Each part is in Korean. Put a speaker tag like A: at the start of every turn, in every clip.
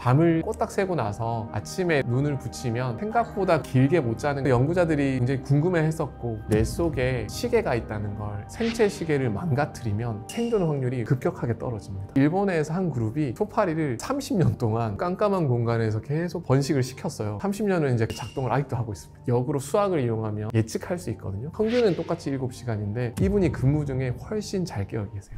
A: 밤을 꼬딱 새고 나서 아침에 눈을 붙이면 생각보다 길게 못 자는 연구자들이 굉장히 궁금해 했었고 뇌 속에 시계가 있다는 걸 생체 시계를 망가뜨리면 생존 확률이 급격하게 떨어집니다. 일본에서 한 그룹이 초파리를 30년 동안 깜깜한 공간에서 계속 번식을 시켰어요. 30년을 이제 작동을 아직도 하고 있습니다. 역으로 수학을 이용하면 예측할 수 있거든요. 평균은 똑같이 7시간인데 이분이 근무 중에 훨씬 잘 깨어 계세요.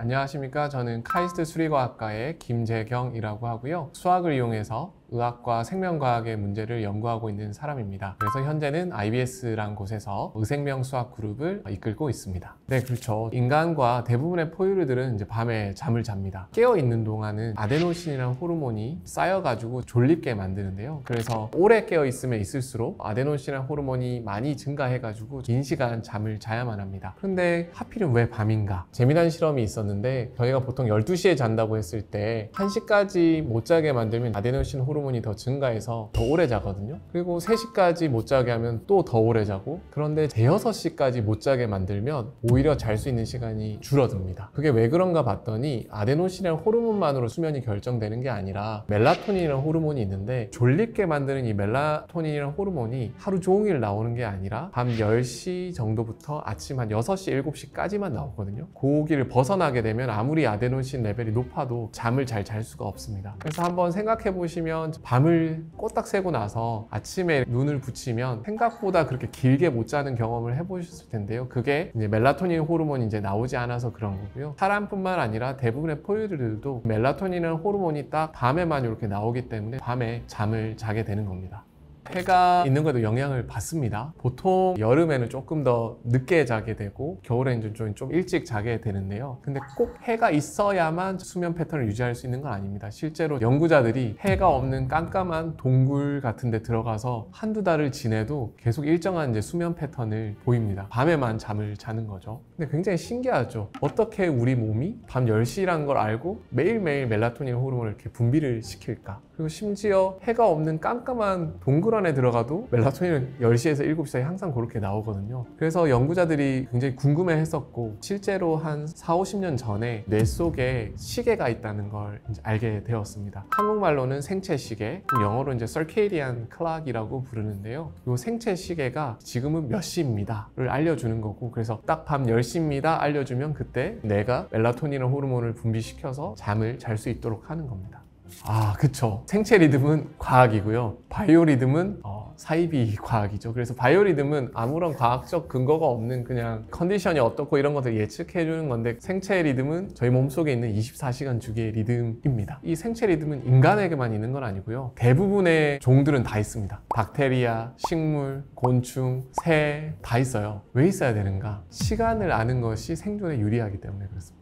A: 안녕하십니까. 저는 카이스트 수리과학과의 김재경이라고 하고요. 수학을 이용해서 의학과 생명과학의 문제를 연구하고 있는 사람입니다. 그래서 현재는 IBS라는 곳에서 의생명 수학 그룹을 이끌고 있습니다. 네, 그렇죠. 인간과 대부분의 포유류들은 이제 밤에 잠을 잡니다. 깨어 있는 동안은 아데노신이라는 호르몬이 쌓여가지고 졸립게 만드는데요. 그래서 오래 깨어 있으면 있을수록 아데노신이라는 호르몬이 많이 증가해가지고 긴 시간 잠을 자야만 합니다. 그런데 하필은 왜 밤인가? 재미난 실험이 있었는데 저희가 보통 12시에 잔다고 했을 때 1시까지 못 자게 만들면 아데노신 호르몬 호르몬이 더 증가해서 더 오래 자거든요. 그리고 3시까지 못 자게 하면 또 더 오래 자고 그런데 대여섯 시까지못 자게 만들면 오히려 잘 수 있는 시간이 줄어듭니다. 그게 왜 그런가 봤더니 아데노신이라는 호르몬만으로 수면이 결정되는 게 아니라 멜라토닌이라는 호르몬이 있는데 졸립게 만드는 이 멜라토닌이라는 호르몬이 하루 종일 나오는 게 아니라 밤 10시 정도부터 아침 한 6시, 7시까지만 나오거든요. 고기를 벗어나게 되면 아무리 아데노신 레벨이 높아도 잠을 잘 잘 수가 없습니다. 그래서 한번 생각해 보시면 밤을 꼬딱 새고 나서 아침에 눈을 붙이면 생각보다 그렇게 길게 못 자는 경험을 해보셨을 텐데요. 그게 이제 멜라토닌 호르몬이 이제 나오지 않아서 그런 거고요. 사람뿐만 아니라 대부분의 포유들도 멜라토닌이라는 호르몬이 딱 밤에만 이렇게 나오기 때문에 밤에 잠을 자게 되는 겁니다. 해가 있는 것도 영향을 받습니다. 보통 여름에는 조금 더 늦게 자게 되고 겨울에는 좀, 좀 일찍 자게 되는데요. 근데 꼭 해가 있어야만 수면 패턴을 유지할 수 있는 건 아닙니다. 실제로 연구자들이 해가 없는 깜깜한 동굴 같은 데 들어가서 한두 달을 지내도 계속 일정한 이제 수면 패턴을 보입니다. 밤에만 잠을 자는 거죠. 근데 굉장히 신기하죠. 어떻게 우리 몸이 밤 10시라는 걸 알고 매일매일 멜라토닌 호르몬을 이렇게 분비를 시킬까? 그리고 심지어 해가 없는 깜깜한 동굴 안에 들어가도 멜라토닌은 10시에서 7시 사이 항상 그렇게 나오거든요. 그래서 연구자들이 굉장히 궁금해 했었고 실제로 한 4, 50년 전에 뇌 속에 시계가 있다는 걸 알게 되었습니다. 한국말로는 생체 시계, 영어로 이제 circadian clock이라고 부르는데요. 이 생체 시계가 지금은 몇 시입니다를 알려주는 거고 그래서 딱 밤 10시입니다 알려주면 그때 내가 멜라토닌 호르몬을 분비시켜서 잠을 잘 수 있도록 하는 겁니다. 아, 그쵸. 생체 리듬은 과학이고요. 바이오 리듬은 어, 사이비 과학이죠. 그래서 바이오 리듬은 아무런 과학적 근거가 없는 그냥 컨디션이 어떻고 이런 것들 예측해 주는 건데 생체 리듬은 저희 몸속에 있는 24시간 주기의 리듬입니다. 이 생체 리듬은 인간에게만 있는 건 아니고요. 대부분의 종들은 다 있습니다. 박테리아, 식물, 곤충, 새 다 있어요. 왜 있어야 되는가? 시간을 아는 것이 생존에 유리하기 때문에 그렇습니다.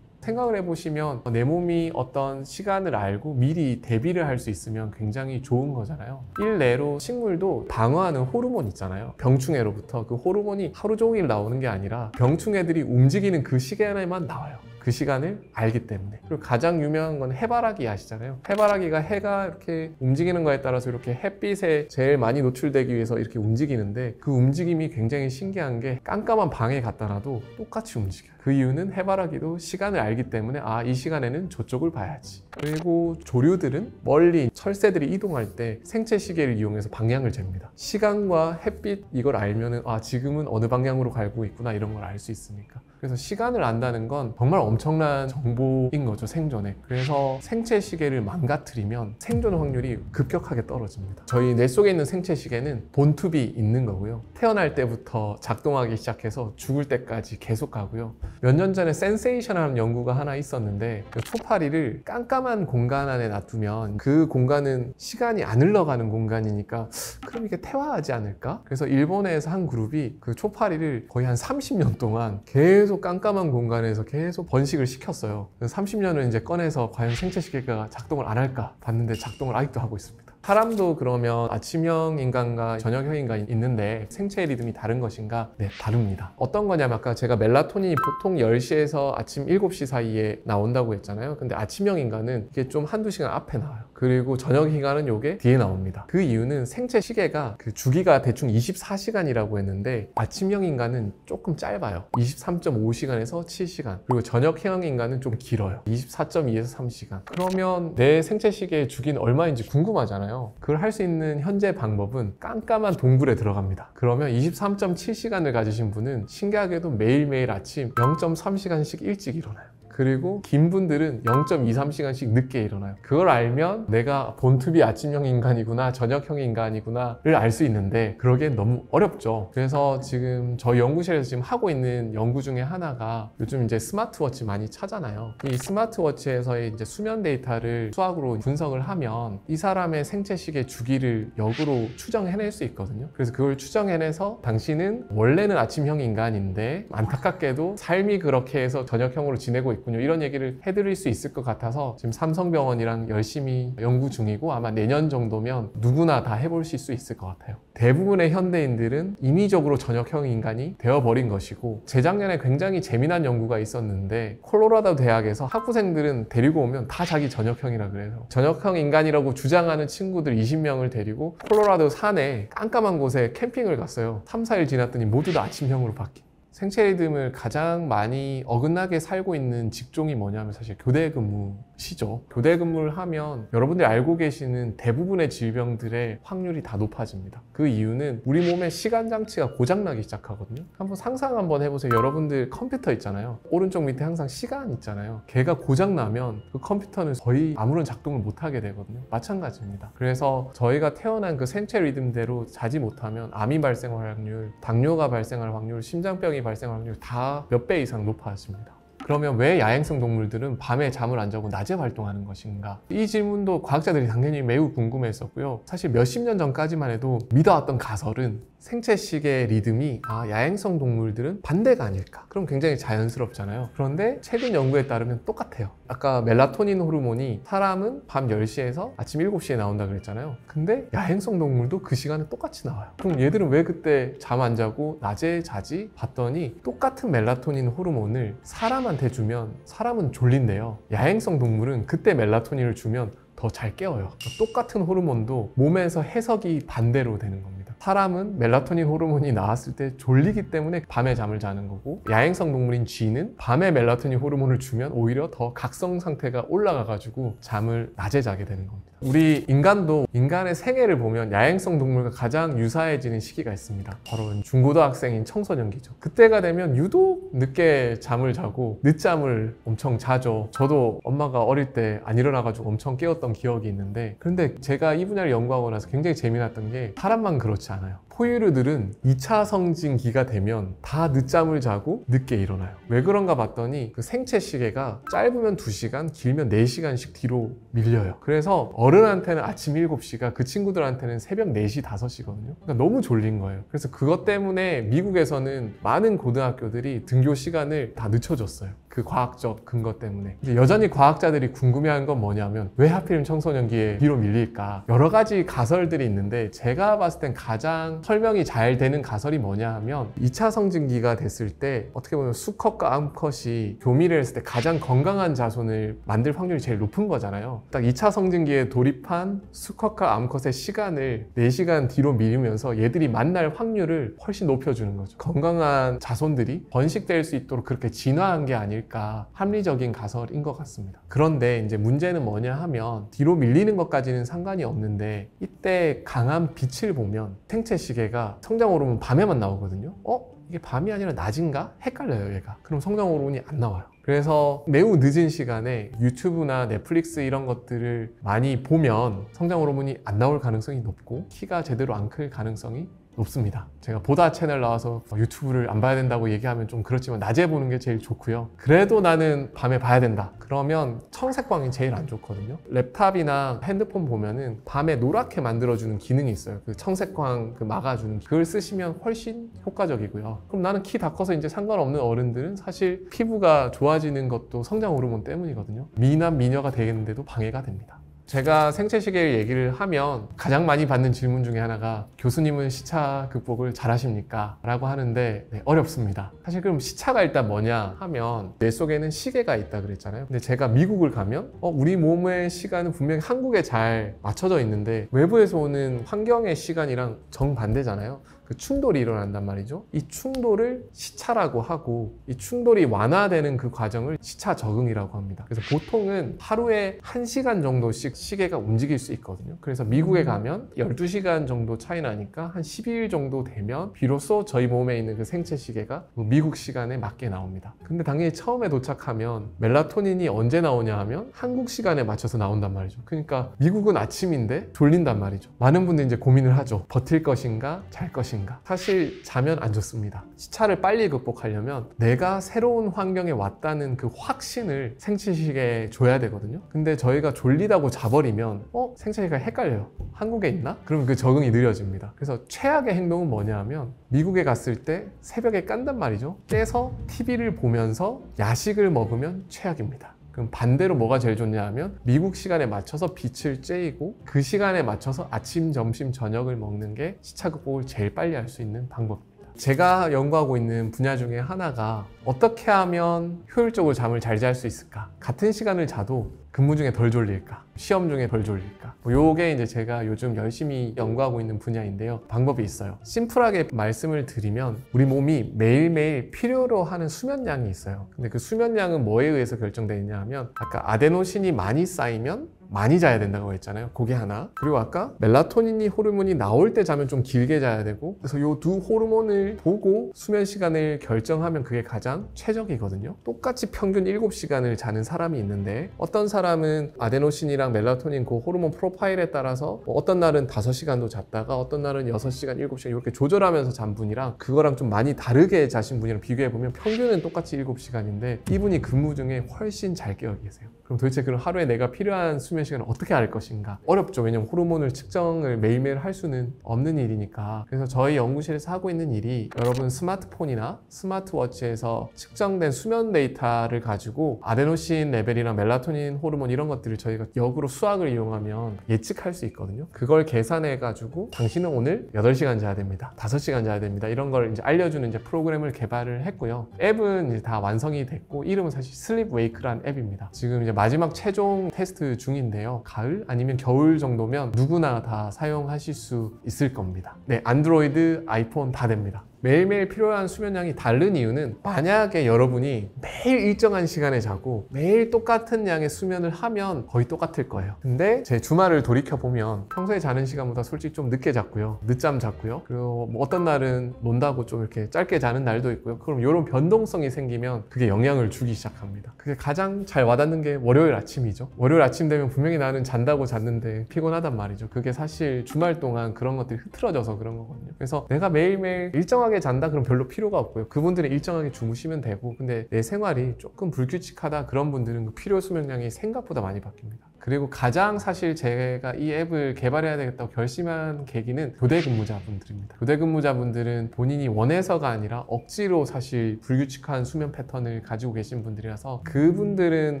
A: 생각을 해보시면 내 몸이 어떤 시간을 알고 미리 대비를 할 수 있으면 굉장히 좋은 거잖아요. 일례로 식물도 방어하는 호르몬 있잖아요. 병충해로부터 그 호르몬이 하루 종일 나오는 게 아니라 병충해들이 움직이는 그 시간에만 나와요. 그 시간을 알기 때문에. 그리고 가장 유명한 건 해바라기 아시잖아요. 해바라기가 해가 이렇게 움직이는 거에 따라서 이렇게 햇빛에 제일 많이 노출되기 위해서 이렇게 움직이는데 그 움직임이 굉장히 신기한 게 깜깜한 방에 갖다 놔도 똑같이 움직여요. 그 이유는 해바라기도 시간을 알기 때문에 아 이 시간에는 저쪽을 봐야지. 그리고 조류들은 멀리 철새들이 이동할 때 생체 시계를 이용해서 방향을 잽니다. 시간과 햇빛 이걸 알면은 아 지금은 어느 방향으로 가고 있구나 이런 걸 알 수 있으니까 그래서 시간을 안다는 건 정말 엄청난 정보인 거죠 생존에. 그래서 생체 시계를 망가뜨리면 생존 확률이 급격하게 떨어집니다. 저희 뇌 속에 있는 생체 시계는 본투비 있는 거고요. 태어날 때부터 작동하기 시작해서 죽을 때까지 계속 가고요. 몇 년 전에 센세이션한 연구가 하나 있었는데 그 초파리를 깜깜한 공간 안에 놔두면 그 공간은 시간이 안 흘러가는 공간이니까 그럼 이게 태화하지 않을까? 그래서 일본에서 한 그룹이 그 초파리를 거의 한 30년 동안 계속 계속 깜깜한 공간에서 계속 번식을 시켰어요. 30년을 이제 꺼내서 과연 생체 시계가 작동을 안 할까 봤는데 작동을 아직도 하고 있습니다. 사람도 그러면 아침형 인간과 저녁형 인간이 있는데 생체 리듬이 다른 것인가? 네, 다릅니다. 어떤 거냐면 아까 제가 멜라토닌이 보통 10시에서 아침 7시 사이에 나온다고 했잖아요. 근데 아침형 인간은 이게 좀 한두 시간 앞에 나와요. 그리고 저녁 인간은 요게 뒤에 나옵니다. 그 이유는 생체 시계가 그 주기가 대충 24시간이라고 했는데 아침형 인간은 조금 짧아요. 23.5시간에서 7시간. 그리고 저녁형 인간은 좀 길어요. 24.2에서 3시간. 그러면 내 생체 시계의 주기는 얼마인지 궁금하잖아요. 그걸 할 수 있는 현재 방법은 깜깜한 동굴에 들어갑니다. 그러면 23.7시간을 가지신 분은 신기하게도 매일매일 아침 0.3시간씩 일찍 일어나요. 그리고 긴 분들은 0.23시간씩 늦게 일어나요. 그걸 알면 내가 본투비 아침형 인간이구나, 저녁형 인간이구나를 알 수 있는데 그러기엔 너무 어렵죠. 그래서 지금 저희 연구실에서 지금 하고 있는 연구 중에 하나가 요즘 이제 스마트워치 많이 차잖아요. 이 스마트워치에서의 이제 수면 데이터를 수학으로 분석을 하면 이 사람의 생체 시계 주기를 역으로 추정해낼 수 있거든요. 그래서 그걸 추정해내서 당신은 원래는 아침형 인간인데 안타깝게도 삶이 그렇게 해서 저녁형으로 지내고 있 군요. 이런 얘기를 해드릴 수 있을 것 같아서 지금 삼성병원이랑 열심히 연구 중이고 아마 내년 정도면 누구나 다 해보실 수 있을 것 같아요. 대부분의 현대인들은 인위적으로 저녁형 인간이 되어버린 것이고 재작년에 굉장히 재미난 연구가 있었는데 콜로라도 대학에서 학부생들은 데리고 오면 다 자기 저녁형이라 그래요. 저녁형 인간이라고 주장하는 친구들 20명을 데리고 콜로라도 산에 깜깜한 곳에 캠핑을 갔어요. 3, 4일 지났더니 모두 다 아침형으로 바뀐 생체 리듬을 가장 많이 어긋나게 살고 있는 직종이 뭐냐면 사실 교대 근무 시죠. 교대 근무를 하면 여러분들이 알고 계시는 대부분의 질병들의 확률이 다 높아집니다. 그 이유는 우리 몸의 시간 장치가 고장나기 시작하거든요. 한번 상상 한번 해보세요. 여러분들 컴퓨터 있잖아요. 오른쪽 밑에 항상 시간 있잖아요. 걔가 고장나면 그 컴퓨터는 거의 아무런 작동을 못하게 되거든요. 마찬가지입니다. 그래서 저희가 태어난 그 생체 리듬대로 자지 못하면 암이 발생할 확률, 당뇨가 발생할 확률, 심장병이 발생할 확률 다 몇 배 이상 높아집니다. 그러면 왜 야행성 동물들은 밤에 잠을 안 자고 낮에 활동하는 것인가? 이 질문도 과학자들이 당연히 매우 궁금했었고요. 사실 몇십 년 전까지만 해도 믿어왔던 가설은 생체 시계 리듬이 아, 야행성 동물들은 반대가 아닐까? 그럼 굉장히 자연스럽잖아요. 그런데 최근 연구에 따르면 똑같아요. 아까 멜라토닌 호르몬이 사람은 밤 10시에서 아침 7시에 나온다 그랬잖아요. 근데 야행성 동물도 그 시간에 똑같이 나와요. 그럼 얘들은 왜 그때 잠 안 자고 낮에 자지? 봤더니 똑같은 멜라토닌 호르몬을 사람한테 주면 사람은 졸린대요. 야행성 동물은 그때 멜라토닌을 주면 더 잘 깨워요. 똑같은 호르몬도 몸에서 해석이 반대로 되는 겁니다. 사람은 멜라토닌 호르몬이 나왔을 때 졸리기 때문에 밤에 잠을 자는 거고 야행성 동물인 쥐는 밤에 멜라토닌 호르몬을 주면 오히려 더 각성 상태가 올라가 가지고 잠을 낮에 자게 되는 겁니다. 우리 인간도 인간의 생애를 보면 야행성 동물과 가장 유사해지는 시기가 있습니다. 바로 중고등학생인 청소년기죠. 그때가 되면 유독 늦게 잠을 자고 늦잠을 엄청 자죠. 저도 엄마가 어릴 때 안 일어나가지고 엄청 깨웠던 기억이 있는데 그런데 제가 이 분야를 연구하고 나서 굉장히 재미났던 게 사람만 그렇지 않아요. 포유류들은 2차 성징기가 되면 다 늦잠을 자고 늦게 일어나요. 왜 그런가 봤더니 그 생체 시계가 짧으면 2시간, 길면 4시간씩 뒤로 밀려요. 그래서 어른한테는 아침 7시가 그 친구들한테는 새벽 4시, 5시거든요. 그러니까 너무 졸린 거예요. 그래서 그것 때문에 미국에서는 많은 고등학교들이 등교 시간을 다 늦춰줬어요. 그 과학적 근거 때문에 여전히 과학자들이 궁금해하는 건 뭐냐면 왜 하필 청소년기에 뒤로 밀릴까 여러 가지 가설들이 있는데 제가 봤을 땐 가장 설명이 잘 되는 가설이 뭐냐 하면 2차 성징기가 됐을 때 어떻게 보면 수컷과 암컷이 교미를 했을 때 가장 건강한 자손을 만들 확률이 제일 높은 거잖아요 딱 2차 성징기에 돌입한 수컷과 암컷의 시간을 4시간 뒤로 미루면서 얘들이 만날 확률을 훨씬 높여주는 거죠 건강한 자손들이 번식될 수 있도록 그렇게 진화한 게 아닐까 합리적인 가설인 것 같습니다. 그런데 이제 문제는 뭐냐 하면 뒤로 밀리는 것까지는 상관이 없는데 이때 강한 빛을 보면 생체 시 계가 성장 호르몬 밤에만 나오거든요. 어? 이게 밤이 아니라 낮인가? 헷갈려요, 얘가. 그럼 성장 호르몬이 안 나와요. 그래서 매우 늦은 시간에 유튜브나 넷플릭스 이런 것들을 많이 보면 성장 호르몬이 안 나올 가능성이 높고 키가 제대로 안 클 가능성이 높습니다. 제가 보다 채널 나와서 유튜브를 안 봐야 된다고 얘기하면 좀 그렇지만 낮에 보는 게 제일 좋고요. 그래도 나는 밤에 봐야 된다. 그러면 청색광이 제일 안 좋거든요. 랩탑이나 핸드폰 보면은 밤에 노랗게 만들어주는 기능이 있어요. 그 청색광 그 막아주는 그걸 쓰시면 훨씬 효과적이고요. 그럼 나는 키 다 커서 이제 상관없는 어른들은 사실 피부가 좋아지는 것도 성장 호르몬 때문이거든요. 미남 미녀가 되겠는데도 방해가 됩니다. 제가 생체 시계를 얘기를 하면 가장 많이 받는 질문 중에 하나가 교수님은 시차 극복을 잘 하십니까? 라고 하는데 네, 어렵습니다. 사실 그럼 시차가 일단 뭐냐 하면 뇌 속에는 시계가 있다 그랬잖아요. 근데 제가 미국을 가면 어, 우리 몸의 시간은 분명히 한국에 잘 맞춰져 있는데 외부에서 오는 환경의 시간이랑 정반대잖아요. 그 충돌이 일어난단 말이죠. 이 충돌을 시차라고 하고 이 충돌이 완화되는 그 과정을 시차 적응이라고 합니다. 그래서 보통은 하루에 1시간 정도씩 시계가 움직일 수 있거든요. 그래서 미국에 가면 12시간 정도 차이 나니까 한 12일 정도 되면 비로소 저희 몸에 있는 그 생체 시계가 미국 시간에 맞게 나옵니다. 근데 당연히 처음에 도착하면 멜라토닌이 언제 나오냐 하면 한국 시간에 맞춰서 나온단 말이죠. 그러니까 미국은 아침인데 졸린단 말이죠. 많은 분들이 이제 고민을 하죠. 버틸 것인가, 잘 것인가. 사실 자면 안 좋습니다. 시차를 빨리 극복하려면 내가 새로운 환경에 왔다는 그 확신을 생체시계에 줘야 되거든요. 근데 저희가 졸리다고 자버리면 어? 생체시계가 헷갈려요. 한국에 있나? 그러면 그 적응이 느려집니다. 그래서 최악의 행동은 뭐냐 하면 미국에 갔을 때 새벽에 깐단 말이죠. 깨서 TV를 보면서 야식을 먹으면 최악입니다. 그럼 반대로 뭐가 제일 좋냐 하면 미국 시간에 맞춰서 빛을 쬐이고 그 시간에 맞춰서 아침, 점심, 저녁을 먹는 게 시차 극복을 제일 빨리 할 수 있는 방법입니다. 제가 연구하고 있는 분야 중에 하나가 어떻게 하면 효율적으로 잠을 잘 잘 수 있을까? 같은 시간을 자도 근무 중에 덜 졸릴까? 시험 중에 덜 졸릴까? 뭐 요게 이제 제가 요즘 열심히 연구하고 있는 분야인데요. 방법이 있어요. 심플하게 말씀을 드리면 우리 몸이 매일매일 필요로 하는 수면량이 있어요. 근데 그 수면량은 뭐에 의해서 결정되어 있냐 하면 아까 아데노신이 많이 쌓이면 많이 자야 된다고 했잖아요. 그게 하나. 그리고 아까 멜라토닌이 호르몬이 나올 때 자면 좀 길게 자야 되고 그래서 요두 호르몬을 보고 수면 시간을 결정하면 그게 가장 최적이거든요. 똑같이 평균 7시간을 자는 사람이 있는데 어떤 사람은 아데노신이랑 멜라토닌 그 호르몬 프로파일에 따라서 뭐 어떤 날은 5시간도 잤다가 어떤 날은 6시간, 7시간 이렇게 조절하면서 잔 분이랑 그거랑 좀 많이 다르게 자신 분이랑 비교해 보면 평균은 똑같이 7시간인데 이분이 근무 중에 훨씬 잘 깨어 계세요. 그럼 도대체 그럼 하루에 내가 필요한 수면 시간을 어떻게 알 것인가? 어렵죠. 왜냐면 호르몬을 측정을 매일매일 할 수는 없는 일이니까. 그래서 저희 연구실에서 하고 있는 일이 여러분 스마트폰이나 스마트워치에서 측정된 수면 데이터를 가지고 아데노신 레벨이나 멜라토닌 호르몬 이런 것들을 저희가 역으로 수학을 이용하면 예측할 수 있거든요. 그걸 계산해 가지고 당신은 오늘 8시간 자야 됩니다. 5시간 자야 됩니다. 이런 걸 이제 알려주는 이제 프로그램을 개발을 했고요. 앱은 이제 다 완성이 됐고 이름은 사실 Sleep Wake란 앱입니다. 지금 이제 마지막 최종 테스트 중인데 요. 가을 아니면 겨울 정도면 누구나 다 사용하실 수 있을 겁니다. 네, 안드로이드, 아이폰 다 됩니다. 매일매일 필요한 수면량이 다른 이유는 만약에 여러분이 매일 일정한 시간에 자고 매일 똑같은 양의 수면을 하면 거의 똑같을 거예요. 근데 제 주말을 돌이켜보면 평소에 자는 시간보다 솔직히 좀 늦게 잤고요. 늦잠 잤고요. 그리고 뭐 어떤 날은 논다고 좀 이렇게 짧게 자는 날도 있고요. 그럼 이런 변동성이 생기면 그게 영향을 주기 시작합니다. 그게 가장 잘 와닿는 게 월요일 아침이죠. 월요일 아침 되면 분명히 나는 잔다고 잤는데 피곤하단 말이죠. 그게 사실 주말 동안 그런 것들이 흐트러져서 그런 거거든요. 그래서 내가 매일매일 일정하게 잔다 그럼 별로 필요가 없고요. 그분들은 일정하게 주무시면 되고 근데 내 생활이 조금 불규칙하다 그런 분들은 그 필요 수면량이 생각보다 많이 바뀝니다. 그리고 가장 사실 제가 이 앱을 개발해야 되겠다고 결심한 계기는 교대 근무자분들입니다. 교대 근무자분들은 본인이 원해서가 아니라 억지로 사실 불규칙한 수면 패턴을 가지고 계신 분들이라서 그분들은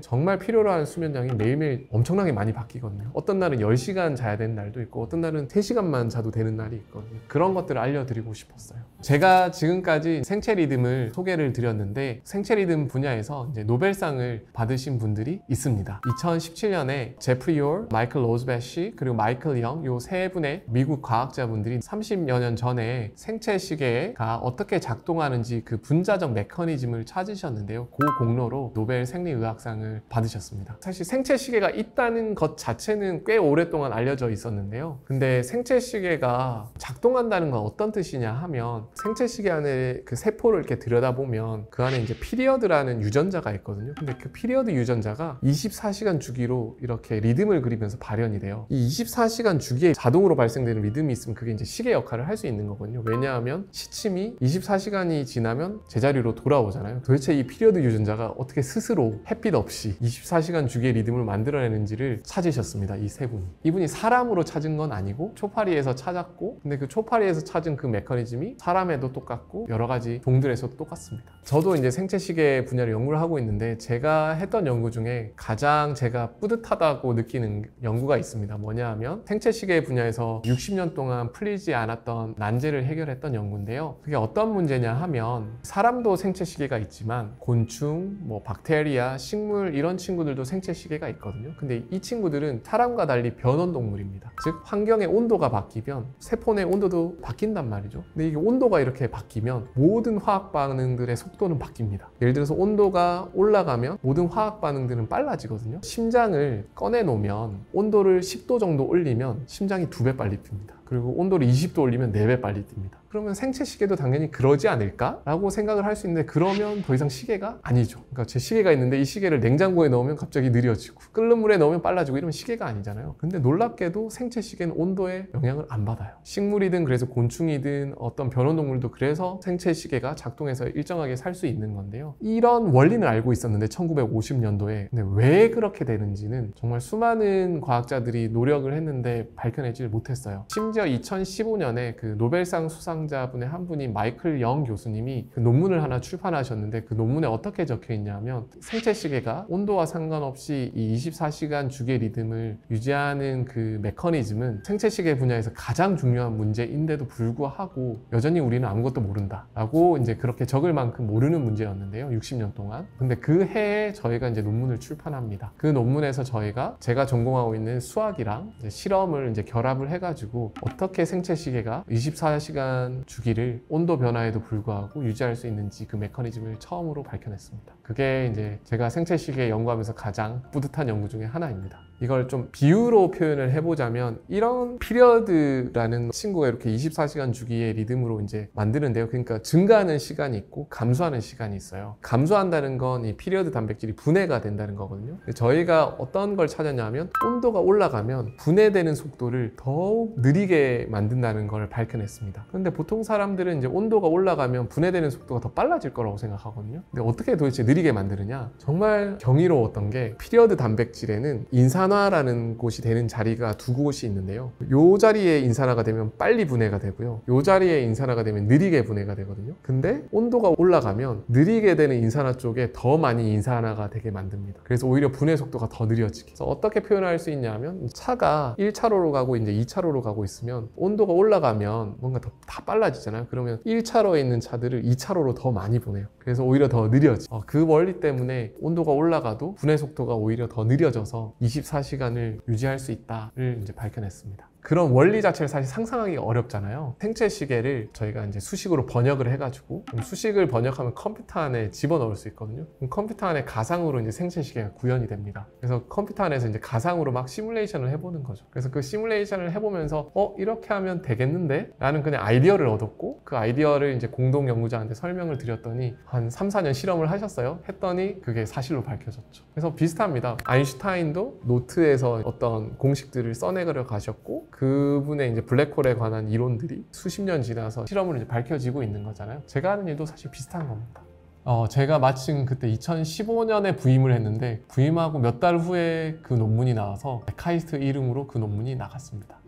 A: 정말 필요로 하는 수면량이 매일매일 엄청나게 많이 바뀌거든요. 어떤 날은 10시간 자야 되는 날도 있고 어떤 날은 3시간만 자도 되는 날이 있거든요. 그런 것들을 알려드리고 싶었어요. 제가 지금까지 생체 리듬을 소개를 드렸는데 생체 리듬 분야에서 이제 노벨상을 받으신 분들이 있습니다. 2017년에 제프리 홀, 마이클 로스배시 그리고 마이클 영 요 세 분의 미국 과학자분들이 30여 년 전에 생체 시계가 어떻게 작동하는지 그 분자적 메커니즘을 찾으셨는데요. 그 공로로 노벨 생리의학상을 받으셨습니다. 사실 생체 시계가 있다는 것 자체는 꽤 오랫동안 알려져 있었는데요. 근데 생체 시계가 작동한다는 건 어떤 뜻이냐 하면 생체 시계 안에 그 세포를 이렇게 들여다보면 그 안에 이제 Period라는 유전자가 있거든요. 근데 그 Period 유전자가 24시간 주기로 이렇게 리듬을 그리면서 발현이 돼요. 이 24시간 주기에 자동으로 발생되는 리듬이 있으면 그게 이제 시계 역할을 할 수 있는 거거든요. 왜냐하면 시침이 24시간이 지나면 제자리로 돌아오잖아요. 도대체 이 Period 유전자가 어떻게 스스로 햇빛 없이 24시간 주기의 리듬을 만들어내는지를 찾으셨습니다. 이 세 분이. 이분이 사람으로 찾은 건 아니고 초파리에서 찾았고 근데 그 초파리에서 찾은 그 메커니즘이 사람에도 똑같고 여러 가지 종들에서도 똑같습니다. 저도 이제 생체 시계 분야를 연구를 하고 있는데 제가 했던 연구 중에 가장 제가 뿌듯하다 다르다고 느끼는 연구가 있습니다. 뭐냐 하면 생체시계 분야에서 60년 동안 풀리지 않았던 난제를 해결했던 연구인데요. 그게 어떤 문제냐 하면 사람도 생체시계가 있지만 곤충, 뭐 박테리아, 식물 이런 친구들도 생체시계가 있거든요. 근데 이 친구들은 사람과 달리 변온동물입니다. 즉 환경의 온도가 바뀌면 세포 내 온도도 바뀐단 말이죠. 근데 이게 온도가 이렇게 바뀌면 모든 화학 반응들의 속도는 바뀝니다. 예를 들어서 온도가 올라가면 모든 화학 반응들은 빨라지거든요. 심장을 꺼내 놓으면 온도를 10도 정도 올리면 심장이 두 배 빨리 뜁니다. 그리고 온도를 20도 올리면 4배 빨리 뜁니다. 그러면 생체 시계도 당연히 그러지 않을까라고 생각을 할 수 있는데 그러면 더 이상 시계가 아니죠. 그러니까 제 시계가 있는데 이 시계를 냉장고에 넣으면 갑자기 느려지고 끓는 물에 넣으면 빨라지고 이러면 시계가 아니잖아요. 근데 놀랍게도 생체 시계는 온도에 영향을 안 받아요. 식물이든 그래서 곤충이든 어떤 변온동물도 그래서 생체 시계가 작동해서 일정하게 살 수 있는 건데요. 이런 원리는 알고 있었는데 1950년도에 근데 왜 그렇게 되는지는 정말 수많은 과학자들이 노력을 했는데 밝혀내질 못했어요. 심지어 2015년에 그 노벨상 수상자분의 한 분이 마이클 영 교수님이 그 논문을 하나 출판하셨는데 그 논문에 어떻게 적혀 있냐면 생체 시계가 온도와 상관없이 이 24시간 주계 리듬을 유지하는 그 메커니즘은 생체 시계 분야에서 가장 중요한 문제인데도 불구하고 여전히 우리는 아무것도 모른다라고 이제 그렇게 적을 만큼 모르는 문제였는데요. 60년 동안. 근데 그 해에 저희가 이제 논문을 출판합니다. 그 논문에서 저희가 제가 전공하고 있는 수학이랑 이제 실험을 이제 결합을 해가지고 어떻게 생체 시계가 24시간 주기를 온도 변화에도 불구하고 유지할 수 있는지 그 메커니즘을 처음으로 밝혀냈습니다. 그게 이제 제가 생체 시계 연구하면서 가장 뿌듯한 연구 중에 하나입니다. 이걸 좀 비유로 표현을 해보자면 이런 Period라는 친구가 이렇게 24시간 주기의 리듬으로 이제 만드는데요. 그러니까 증가하는 시간이 있고 감소하는 시간이 있어요. 감소한다는 건 이 Period 단백질이 분해가 된다는 거거든요. 저희가 어떤 걸 찾았냐면 온도가 올라가면 분해되는 속도를 더욱 느리게 만든다는 걸 밝혀냈습니다. 그런데 보통 사람들은 이제 온도가 올라가면 분해되는 속도가 더 빨라질 거라고 생각하거든요. 근데 어떻게 도대체 느리게 만드느냐? 정말 경이로웠던 게 Period 단백질에는 인산화라는 곳이 되는 자리가 두 곳이 있는데요. 요 자리에 인산화가 되면 빨리 분해가 되고요. 요 자리에 인산화가 되면 느리게 분해가 되거든요. 근데 온도가 올라가면 느리게 되는 인산화 쪽에 더 많이 인산화가 되게 만듭니다. 그래서 오히려 분해 속도가 더 느려지게. 그래서 어떻게 표현할 수 있냐면 차가 1차로로 가고 이제 2차로로 가고 있으면 온도가 올라가면 뭔가 더 다 빨라지잖아요. 그러면 1차로에 있는 차들을 2차로로 더 많이 보내요. 그래서 오히려 더 느려지. 어, 그 원리 때문에 온도가 올라가도 분해 속도가 오히려 더 느려져서 24 시간을 유지할 수 있다를 이제 밝혀냈습니다. 그런 원리 자체를 사실 상상하기 어렵잖아요. 생체 시계를 저희가 이제 수식으로 번역을 해가지고 수식을 번역하면 컴퓨터 안에 집어넣을 수 있거든요. 컴퓨터 안에 가상으로 이제 생체 시계가 구현이 됩니다. 그래서 컴퓨터 안에서 이제 가상으로 막 시뮬레이션을 해보는 거죠. 그래서 그 시뮬레이션을 해보면서 어 이렇게 하면 되겠는데? 라는 그냥 아이디어를 얻었고 그 아이디어를 이제 공동 연구자한테 설명을 드렸더니 한 3, 4년 실험을 하셨어요. 했더니 그게 사실로 밝혀졌죠. 그래서 비슷합니다. 아인슈타인도 노트에서 어떤 공식들을 써내려 가셨고 그분의 이제 블랙홀에 관한 이론들이 수십 년 지나서 실험으로 이제 밝혀지고 있는 거잖아요. 제가 하는 일도 사실 비슷한 겁니다. 어, 제가 마침 그때 2015년에 부임을 했는데 부임하고 몇 달 후에 그 논문이 나와서 카이스트 이름으로 그 논문이 나갔습니다.